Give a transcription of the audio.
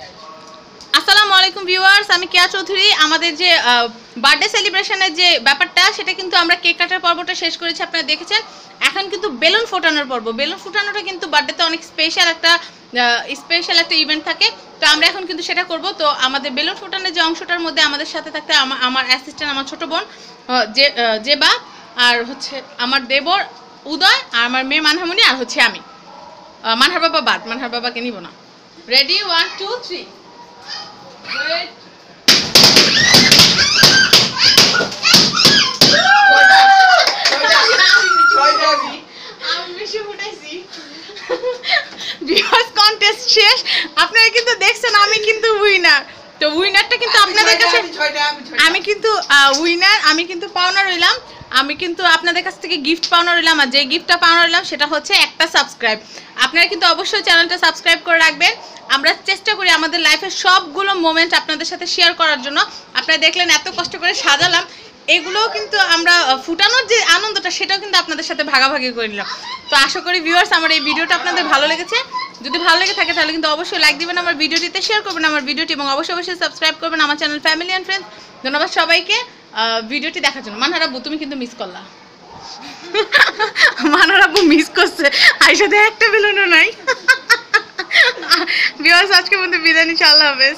আসসালামু আলাইকুম ভিউয়ার্স, আমি কেয়া চৌধুরী। আমাদের যে বার্থডে সেলিব্রেশনের যে ব্যাপারটা, সেটা কিন্তু আমরা কেক কাটার পর্বটা শেষ করেছি, আপনারা দেখেছেন। এখন কিন্তু বেলুন ফোটানোর পর্ব। বেলুন ফোটানোটা কিন্তু বার্থডেতে অনেক স্পেশাল একটা স্পেশাল একটা ইভেন্ট থাকে। তো আমরা এখন কিন্তু সেটা করব। তো আমাদের বেলুন ফোটানোর যে অংশটার মধ্যে আমাদের সাথে থাকতে আমা- আমার অ্যাসিস্ট্যান্ট আমার ছোট বোন যে জেবা, আর হচ্ছে আমার দেবর উদয়, আর আমার মেয়ে মানহামণি, আর হচ্ছে আমি। মানহার বাবা বাদ, মানহার বাবাকে নিব না। Ready one two three viewers contest শেষ। আপনারা কিন্তু দেখছেন আমি কিন্তু উইনার তো উইনারটা কিন্তু আপনাদের কাছে আমি কিন্তু উইনার আমি কিন্তু পাওনা রইলাম। আমি কিন্তু আপনাদের কাছ থেকে গিফট পাওনা রইলাম আর যে গিফটটা পাওনা রইলাম সেটা হচ্ছে একটা সাবস্ক্রাইব আপনারা কিন্তু অবশ্যই চ্যানেলটা সাবস্ক্রাইব করে রাখবেন। আমরা চেষ্টা করি আমাদের লাইফের সবগুলো মোমেন্ট আপনাদের সাথে শেয়ার করার জন্য। আপনারা দেখলেন এত কষ্ট করে সাজালাম। এগুলোও কিন্তু আমরা ফুটানোর যে আনন্দটা সেটাও কিন্তু আপনাদের সাথে ভাগাভাগি করে নিলাম। তো আশা করি ভিউয়ার্স আমার এই ভিডিওটা আপনাদের ভালো লেগেছে। যদি ভালো লেগে থাকে তাহলে কিন্তু অবশ্যই লাইক দিবেন আমার ভিডিওটিতে শেয়ার করবেন আমার ভিডিওটি এবং অবশ্যই অবশ্যই সাবস্ক্রাইব করবেন আমার চ্যানেল ফ্যামিলি অ্যান্ড ফ্রেন্ডস ধন্যবাদ সবাইকে। ভিডিওটি দেখার জন্য। মানহারাব্বু, তুমি কিন্তু মিস করলা। মানহারাব্বু মিস করছে। আইসাতে একটা বেলুনও নাই। ভিউয়ার্স আজকে মধ্যে বিদায় নিচ্ছি। আল্লাহ হাফেজ।